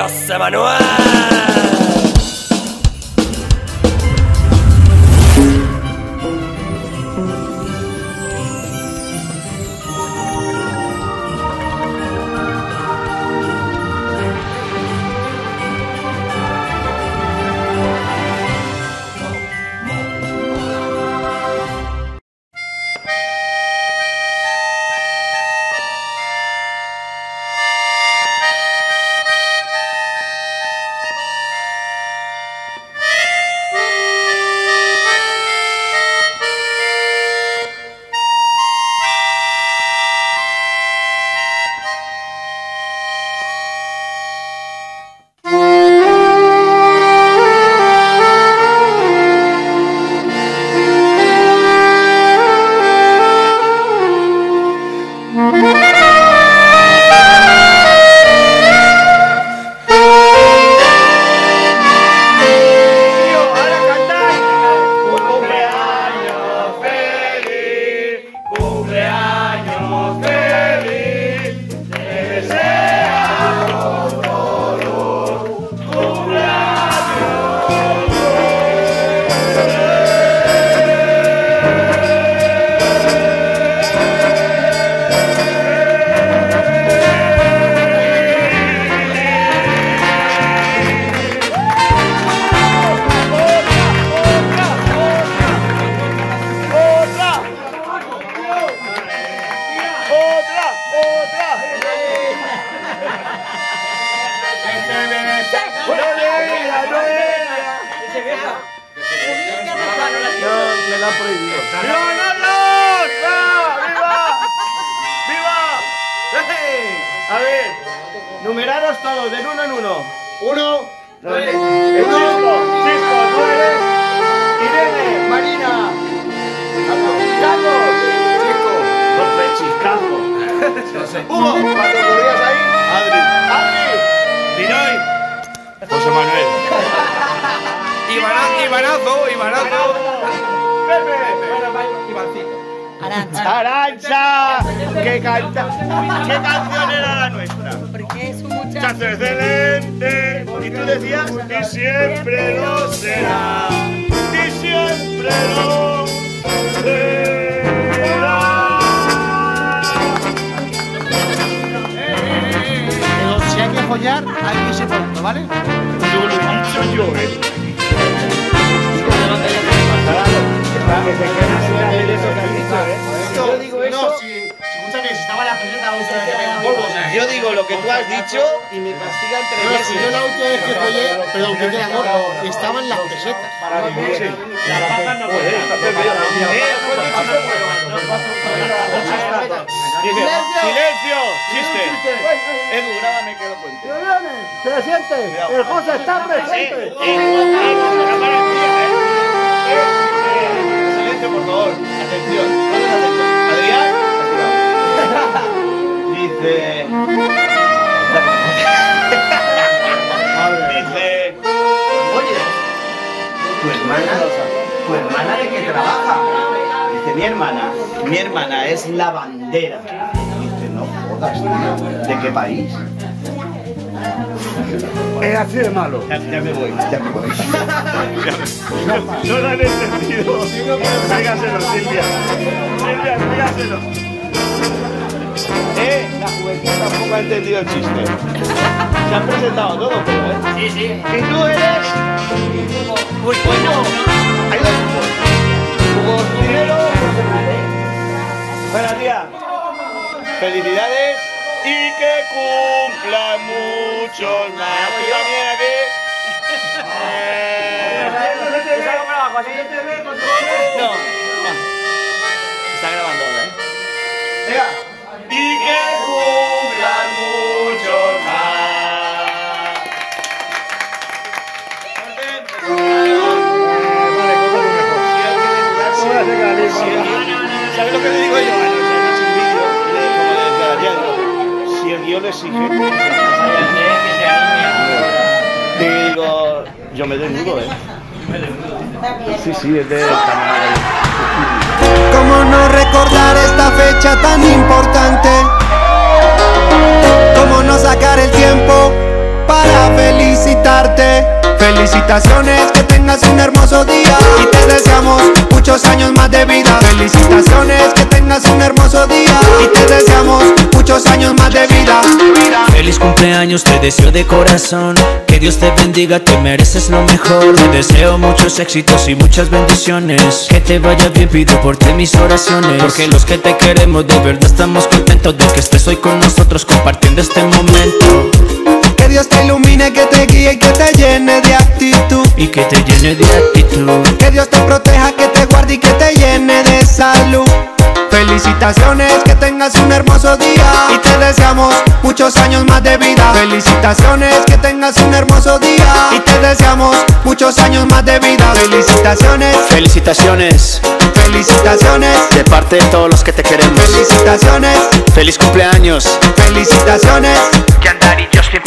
Ast semana me la han prohibido. ¡Viva Carlos! ¡Va! ¡Viva! ¡Viva! ¡Hey! A ver, numeraros todos, de uno en uno. Uno. No, el Chisco, Chisco, tú. Irene, Marina. Carlos. Chisco. Pues chiscazo. No sé. Hugo, cuando corrías ahí. Adri. Adri. Pinoy. José Manuel. Ivanazo, Ivanazo, Ivanazo. Pepe. Ivancito. Arancha. Arancha. ¿Qué, canta... ¿Qué canción era la nuestra? Porque es un muchacho. Muchacho excelente. Y tú decías, y siempre lo será. Que ¿vale? Yo lo he dicho yo, digo eso. No, si, si, escúchame, si estaba la Yo digo lo que tú has dicho y me castigan tres No, si yo la última vez que follé, perdón, que el amor, estaban las pesetas. Para vivir. No silencio, chiste. Edu, grábame que lo cuente. ¿Se siente? El José está presente. Eh, eh, eh. Eh, eh, Silencio, por favor. Atención. Adrián. Dice. Dice. Oye, tu hermana, tu hermana de qué trabaja. Dice mi hermana, mi hermana es lavandera. Dice, no jodas, tío. ¿De qué país? Es así de malo. Ya, ya me voy, ya me voy. no lo han entendido. Explícaselo, Silvia. Silvia, explícaselo. Eh, la juventud tampoco ha entendido el chiste. Se han presentado todos, pero, ¿eh? Sí, sí. ¿Y tú eres? Uy, bueno, Felicidades y que cumplan muchos más. Tía, mira aquí. Eh, No. Está grabando ahora, ¿eh? Venga. Y que cumplan muchos más. ¿Sabes lo que le digo yo? El guion exige, te digo, yo me desnudo, ¿eh? Sí, sí, es de ¿Cómo no recordar esta fecha tan importante? ¿Cómo no sacar el tiempo para Felicitaciones, que tengas un hermoso día y te deseamos muchos años más de vida. Felicitaciones, que tengas un hermoso día y te deseamos muchos años más de vida. Feliz cumpleaños, te deseo de corazón Que Dios te bendiga, te mereces lo mejor Te deseo muchos éxitos y muchas bendiciones Que te vaya bien, pido por ti mis oraciones Porque los que te queremos de verdad estamos contentos De que estés hoy con nosotros compartiendo este momento Que Dios te ilumine, que te guíe y que te llene de actitud. Y que te llene de actitud Que Dios te proteja, que te guarde y que te llene de salud. Felicitaciones, que tengas un hermoso día y te deseamos muchos años más de vida. Felicitaciones, que tengas un hermoso día y te deseamos muchos años más de vida. Felicitaciones, Felicitaciones felicitaciones, de parte de todos los que te queremos. felicitaciones, Feliz cumpleaños. felicitaciones. Que andar y Justin